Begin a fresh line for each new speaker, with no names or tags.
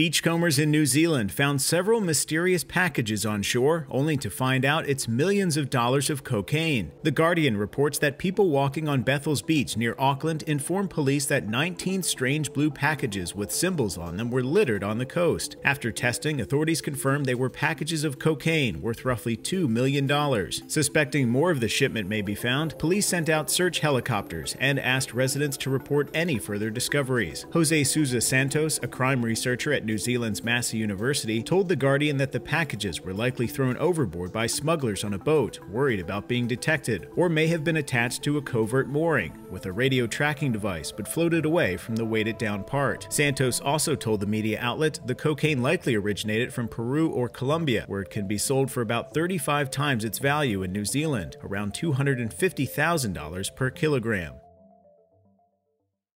Beachcombers in New Zealand found several mysterious packages on shore, only to find out it's millions of dollars of cocaine. The Guardian reports that people walking on Bethells Beach near Auckland informed police that 19 strange blue packages with symbols on them were littered on the coast. After testing, authorities confirmed they were packages of cocaine worth roughly $2 million. Suspecting more of the shipment may be found, police sent out search helicopters and asked residents to report any further discoveries. Jose Sousa Santos, a crime researcher at New Zealand's Massey University, told The Guardian that the packages were likely thrown overboard by smugglers on a boat, worried about being detected, or may have been attached to a covert mooring with a radio tracking device but floated away from the weighted down part. Santos also told the media outlet the cocaine likely originated from Peru or Colombia, where it can be sold for about 35 times its value in New Zealand, around $250,000 per kilogram.